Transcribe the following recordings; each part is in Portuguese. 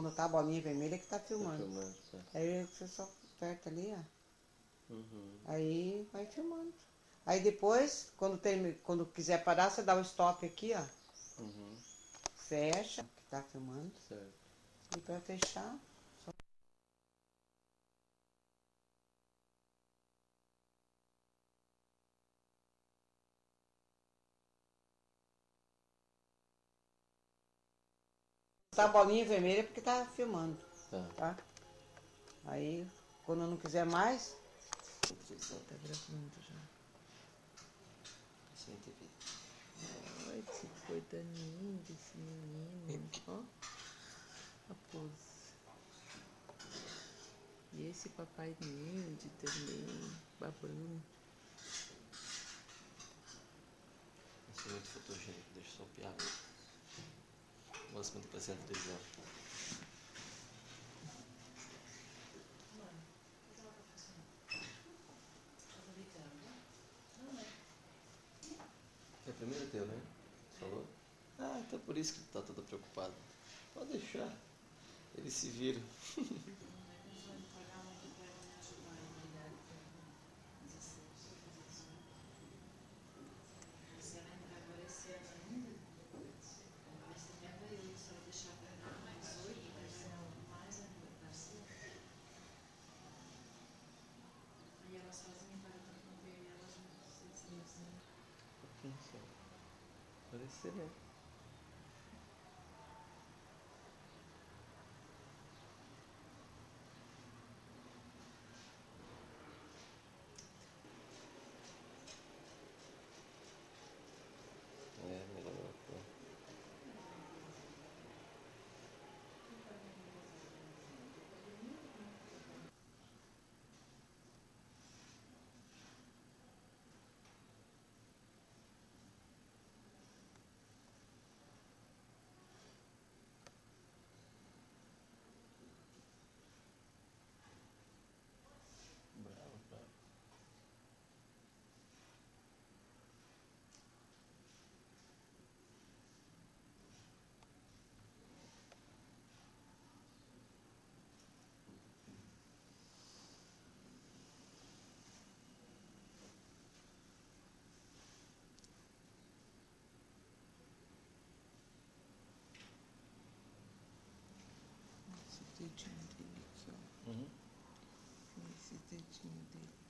Quando tá a bolinha vermelha que tá Tá filmando. filmando, tá. Aí você só aperta ali, ó. Uhum. Aí vai filmando. Aí depois, quando, termi- quando quiser parar, você dá o stop aqui, ó. Uhum. Fecha, que tá filmando. Certo. E pra fechar, Tá a bolinha vermelha porque tá filmando, Tá. tá? Aí, quando não quiser mais... Tá gravando já. 120. Ai, que coisa linda esse menino. Ó, a pose. E esse papai lindo também, babando. Isso é muito fotogênico, deixa só piar. Quando aparecer na televisão. É primeiro teu, né? Falou? Ah, então por isso que tá toda preocupada. Pode deixar. Eles se viram. Parecer, né? É, melhor. pô. Bravo, bravo. Esse dedinho dele aqui, ó. Uhum. Esse dedinho dele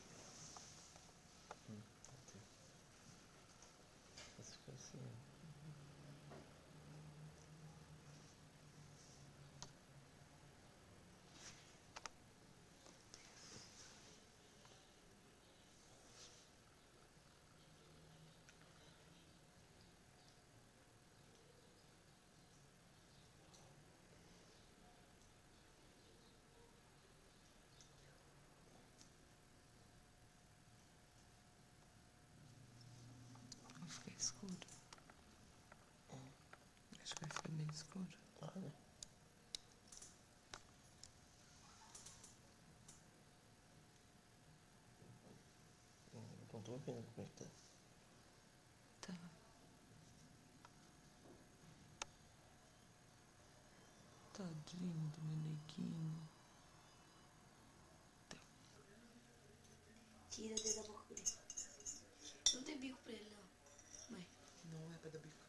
Escuro. Acho que vai ficar bem escuro. Tá, né? Não tô vendo como é que tá. Tá. Tadinho do nenequinho. Tira o dedo da boca dele. Não tem bico pra ele, não. Mãe. É bico.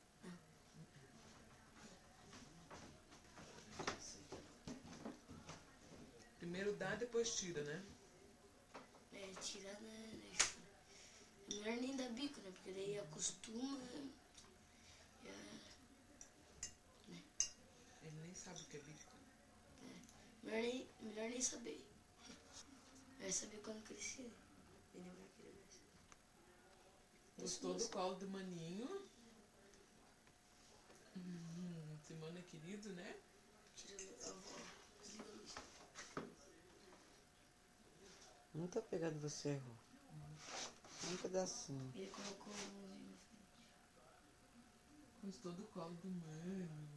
Primeiro dá, depois tira, né? É, tirar, né? né, É melhor nem dar bico, né? Porque daí acostuma. É, Ele nem sabe o que é bico. melhor, nem, melhor nem saber. Vai saber quando crescer. Ele não vai querer mais. Gostou do colo do maninho? Hum, Simone é querido, né? Não tô pegando você, Rô. Um pedacinho. Ele colocou a mãozinha na frente. Gostou do colo do mano.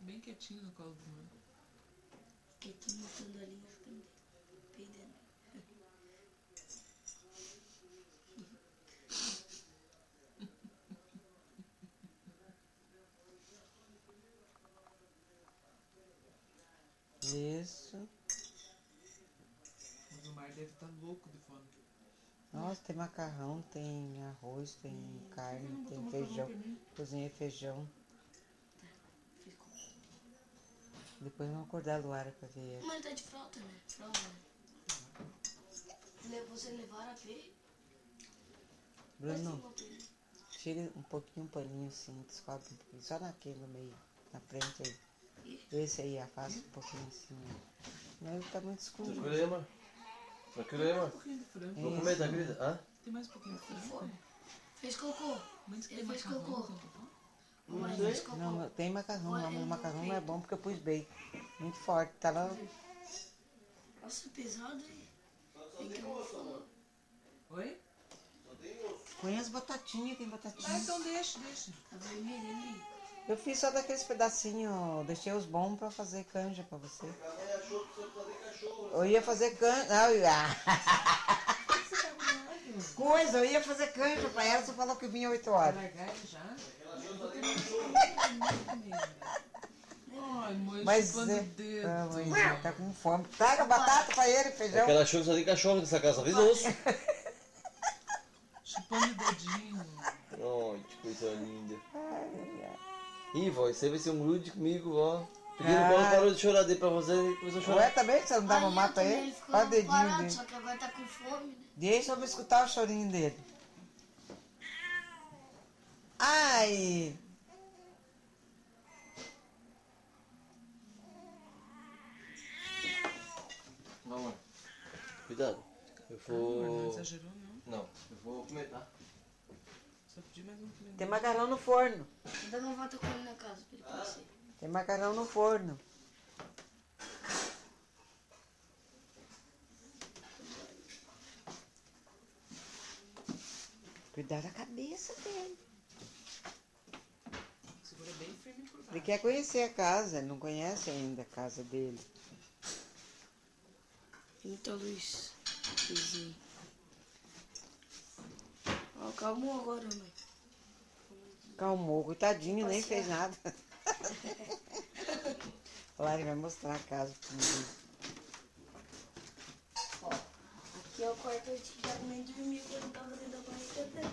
Bem quietinho no colo do mano. Quietinho, botando a linha, ficando peidando. Isso. O Mar deve estar louco de fome. Nossa, tem macarrão, tem arroz, tem carne, não tem feijão. Cozinhei feijão. Ficou. Depois vamos acordar a Luara pra ver. Mas tá de fralda, né? Fralda, né? Você levar a ver? Bruno, tire um pouquinho um paninho assim, descobre um pouquinho. Só naquele no meio, na frente aí. Esse aí, afasta um pouquinho assim. Não, ele tá muito escuro. Tranquilo aí, amor? Tranquilo aí, Tem mais um amor? pouquinho de frango. Vou comer, tá, querida? Hã? Tem mais um pouquinho de frango. Fez cocô. Ele fez cocô. tem cocô? Fez. Não, tem macarrão, Olha, mas o não macarrão não é bom porque eu pus bacon. Muito forte, tá lá. Nossa, pesado, hein? Falar. Oi? Põe as batatinhas, tem Ah, batatinha. então deixa, deixa. Tá vermelho ali. Eu fiz só daqueles pedacinhos, deixei os bons pra fazer canja pra você. Eu ia fazer canja. Não, eu ia... Coisa, eu ia fazer canja pra ela, você falou que vinha 8 Vai horas. largar ele já? Ai, mãe, Mas chupando é. o dedo. Ah, mãe, tá com fome. Traga batata pra ele, feijão. Aquela achou que só tem cachorro nessa casa, fez osso. Chupando o dedinho. Ai, que coisa linda. Ih, vó, isso aí vai ser um grude comigo, vó. Peguei no Ah. colo, parou de chorar, dei pra você e começou a Ué, chorar. também você não dá Aí também, ele? ficou Olha o dedinho parado, dele. Só que agora tá com fome, né? Deixa eu escutar o chorinho dele. Ai! Vamos. Cuidado. Eu Ah, Não vou. exagerou, não. Não, eu vou comer, tá? Só pedi mais um pimenta. Tem macarrão no forno. Volta com ele na casa pra ele conhecer. Tem macarrão no forno. Cuidar da cabeça dele. Segura bem firme por baixo. Ele quer conhecer a casa, ele não conhece ainda a casa dele. Muita luz. Vizinho. Ó, calmou agora, mãe. Calmou, coitadinho, nem fez nada. Lá ele vai mostrar a casa pro menino. Ó, aqui é o quarto onde já nem dormia quando tava dentro da barriga dele.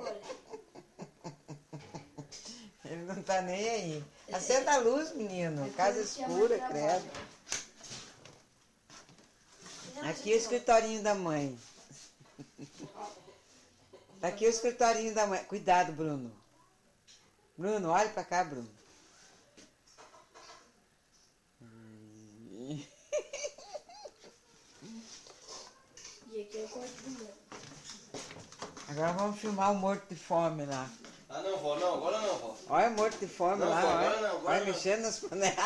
Pra. Ele não tá nem aí. Acenda a luz, menino. Casa escura, credo. Aqui é o escritorinho da mãe. Tá aqui o escritorinho da mãe. Cuidado, Bruno. Bruno, olha pra cá, Bruno. E aqui é o quarto do meu. Agora vamos filmar o morto de fome lá. Ah, não, vó, não, agora não, vó. Olha o morto de fome Não, lá, vó, olha. agora não, agora Vai não. mexendo nas panelas.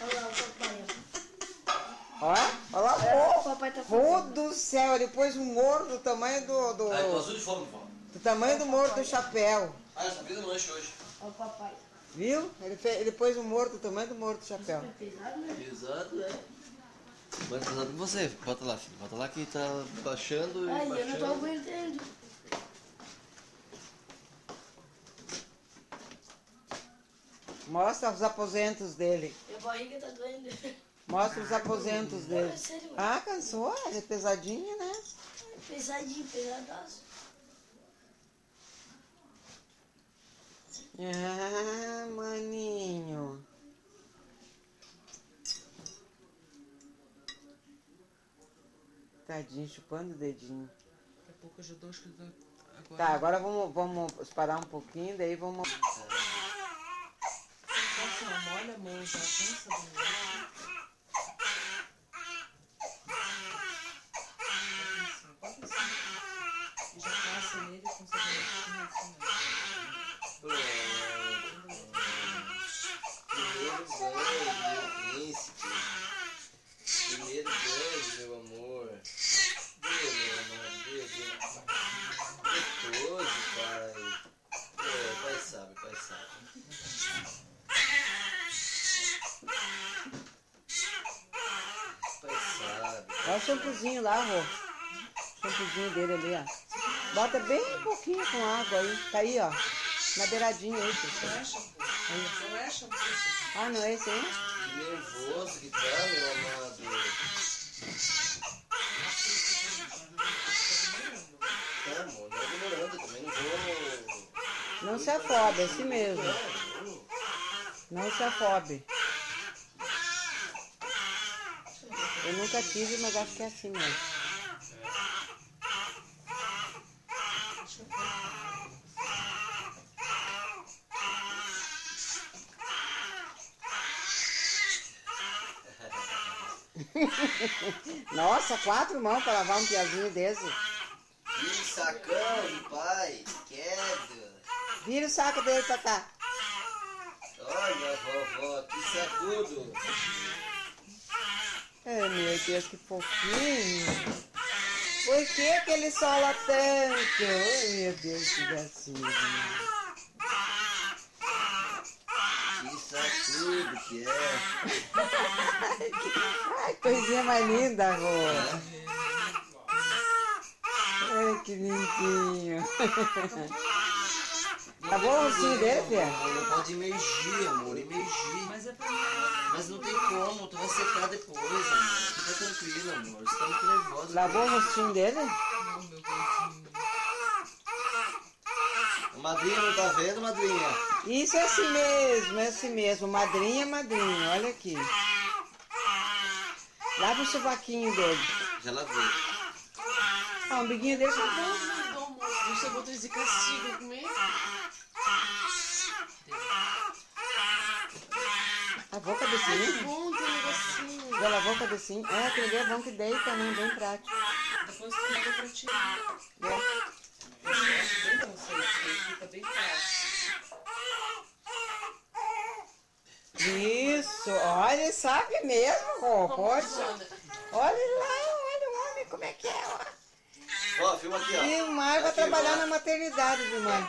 Olha lá papai. Olha, lá, pô. O papai tá Pô fazendo. do céu, ele pôs um morto do tamanho do. do, Ah, azul de fome, vó. do tamanho do morto do chapéu. Ah, eu só fiz no lanche hoje. Olha o papai. Viu? Ele, fe- ele pôs um morto do tamanho do morto do chapéu. É pesado, né? Exato, é. Mais pesado que você. Bota lá, filho. Bota lá que tá baixando e Ai, eu não baixando. tô aguentando. Mostra os aposentos dele. Minha barriga tá doendo. Mostra os aposentos dele. Ah, cansou? Ele é pesadinho, né? Pesadinho, pesadaço. Ah, maninho. Tadinho, chupando o dedinho. Daqui a pouco ajudou, acho que agora. Tá, agora vamos, vamos parar um pouquinho, daí vamos. Nossa, não molha a mão já, cansa do negócio. Pode assim. E já passa nele com sabonetinho assim, ó. Primeiro beijo, príncipe. Primeiro beijo, meu amor. Dê, meu amor, dê. Gostoso, pai. É, pai sabe, pai sabe. Sabe. Olha o shampoozinho lá, Rô. O shampoozinho dele ali, ó. Bota bem um pouquinho com água aí. Tá aí, ó. Na beiradinha aí, filho. Não é shampoo. Não é. Ah, não é esse aí? Que nervoso que tá, meu amado. Tá, amor, não é demorando, também não vou. Não se afobe, é assim mesmo. Não se afobe. Eu nunca tive, mas acho que é assim mesmo. Nossa, quatro mãos para lavar um piazinho desse. Que sacão de pai, quieto. Vira o saco dele pra cá. Olha, vovó, que sacudo. Ai, meu Deus, que fofinho. Por que, que ele sola tanto? Ai, meu Deus, que gracinha. Que sacudo que é. Ai, coisinha mais linda, Rô. Ai, que lindinho. Tá bom o rostinho dele, Fê? Amor, Não pode emergir, amor, emergir. Mas é pra mim. Mas não tem como, tu vai secar depois, amor. Fica tranquilo, amor. Você tá muito nervosa. Lavou o rostinho dele? Não, meu. A madrinha não tá vendo, madrinha? Isso é assim mesmo, é assim mesmo. Madrinha, madrinha, olha aqui. Lava o sovaquinho dele. Já lavei. Ah, o umbiguinho dele tá bom. Amor. Você botou esse castigo comigo? Lavou a Ai, que cabecinha? bom ter um negocinho. Já lavou a cabecinha? É, aquele ali é bom que deita, né? Bem prático. Depois tu manda pra tirar. É. Eu bem bom isso aí, porque aí fica bem fácil. Isso, olha, ele sabe mesmo, Rô. Pode. Olha lá, olha o homem como é que é, ó. Ó, filma aqui, ó. Vilmar vai trabalhar ó. na maternidade, Vilmar.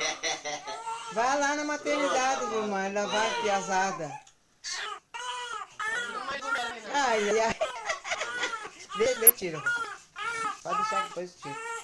Vai lá na maternidade, Vilmar, lavar a piazada. Ai, ai, ai. Vê, vê, tira. Pode deixar que depois tira.